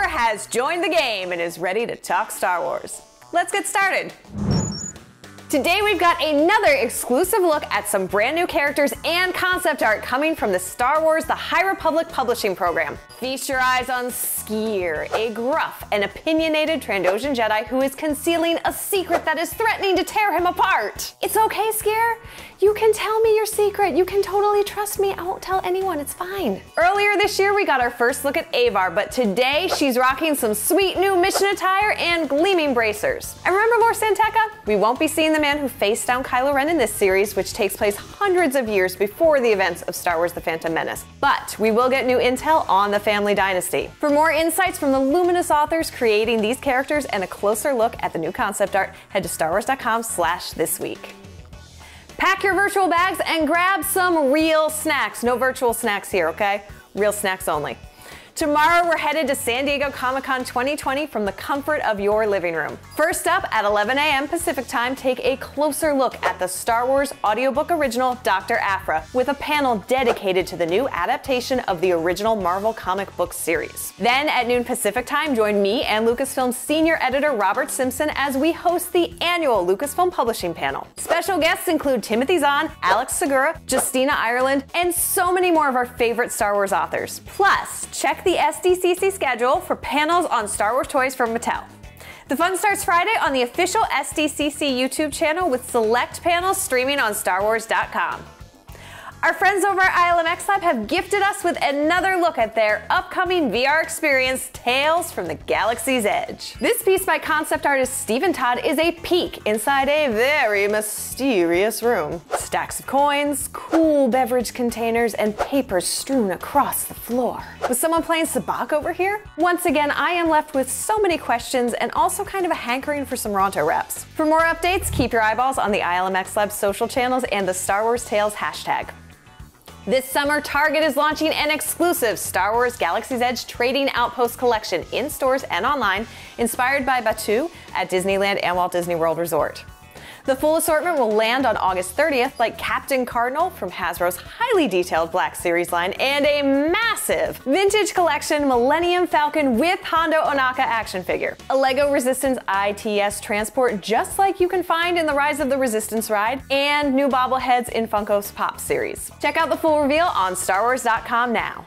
has joined the game and is ready to talk Star Wars. Let's get started. Today we've got another exclusive look at some brand new characters and concept art coming from the Star Wars The High Republic publishing program. Feast your eyes on Sskeer, a gruff and opinionated Trandoshan Jedi who is concealing a secret that is threatening to tear him apart. It's okay, Sskeer. You can tell me your secret. You can totally trust me. I won't tell anyone. It's fine. Earlier this year, we got our first look at Avar, but today she's rocking some sweet new mission attire and gleaming bracers. And remember Lor San Tekka? We won't be seeing the man who faced down Kylo Ren in this series, which takes place hundreds of years before the events of Star Wars The Phantom Menace. But we will get new intel on the family dynasty. For more insights from the luminous authors creating these characters and a closer look at the new concept art, head to starwars.com slash this week. Pack your virtual bags and grab some real snacks. No virtual snacks here, okay? Real snacks only. Tomorrow we're headed to San Diego Comic Con 2020 from the comfort of your living room. First up at 11 a.m. Pacific time, take a closer look at the Star Wars audiobook original Dr. Aphra with a panel dedicated to the new adaptation of the original Marvel comic book series. Then at noon Pacific time, join me and Lucasfilm senior editor Robert Simpson as we host the annual Lucasfilm Publishing panel. Special guests include Timothy Zahn, Alex Segura, Justina Ireland, and so many more of our favorite Star Wars authors. Plus, check the SDCC schedule for panels on Star Wars toys from Mattel. The fun starts Friday on the official SDCC YouTube channel with select panels streaming on StarWars.com. Our friends over at ILMxLAB have gifted us with another look at their upcoming VR experience, Tales from the Galaxy's Edge. This piece by concept artist Stephen Todd is a peek inside a very mysterious room. Stacks of coins, cool beverage containers, and papers strewn across the floor. Was someone playing sabacc over here? Once again, I am left with so many questions and also kind of a hankering for some Ronto wraps. For more updates, keep your eyeballs on the ILMxLAB social channels and the Star Wars Tales hashtag. This summer, Target is launching an exclusive Star Wars Galaxy's Edge Trading Outpost collection in stores and online, inspired by Batuu at Disneyland and Walt Disney World Resort. The full assortment will land on August 30th, like Captain Cardinal from Hasbro's highly detailed Black Series line and a massive vintage collection Millennium Falcon with Hondo Ohnaka action figure. A LEGO Resistance ITS transport just like you can find in the Rise of the Resistance ride, and new bobbleheads in Funko's Pop series. Check out the full reveal on StarWars.com now.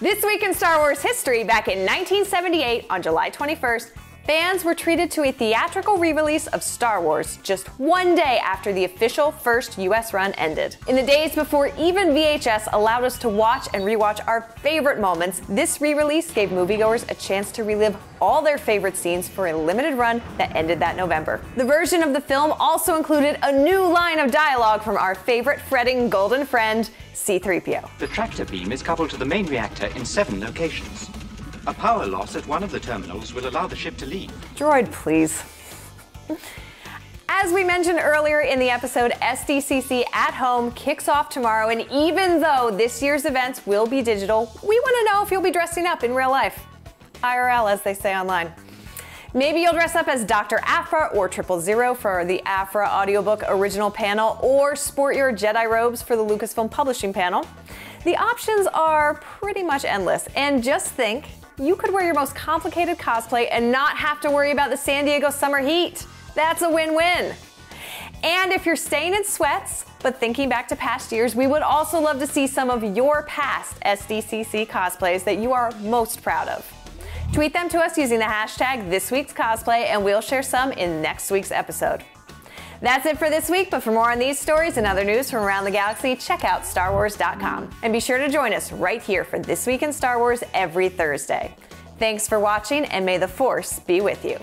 This week in Star Wars history, back in 1978, on July 21st, Fans were treated to a theatrical re-release of Star Wars just one day after the official first US run ended. In the days before even VHS allowed us to watch and rewatch our favorite moments, this re-release gave moviegoers a chance to relive all their favorite scenes for a limited run that ended that November. The version of the film also included a new line of dialogue from our favorite fretting golden friend, C-3PO. The tractor beam is coupled to the main reactor in seven locations. A power loss at one of the terminals will allow the ship to leave. Droid, please. As we mentioned earlier in the episode, SDCC at Home kicks off tomorrow, and even though this year's events will be digital, we want to know if you'll be dressing up in real life. IRL, as they say online. Maybe you'll dress up as Dr. Aphra or Triple Zero for the Aphra audiobook original panel, or sport your Jedi robes for the Lucasfilm publishing panel. The options are pretty much endless, and just think you could wear your most complicated cosplay and not have to worry about the San Diego summer heat. That's a win-win. And if you're staying in sweats, but thinking back to past years, we would also love to see some of your past SDCC cosplays that you are most proud of. Tweet them to us using the hashtag this week's cosplay and we'll share some in next week's episode. That's it for this week, but for more on these stories and other news from around the galaxy, check out StarWars.com. And be sure to join us right here for This Week in Star Wars every Thursday. Thanks for watching, and may the Force be with you.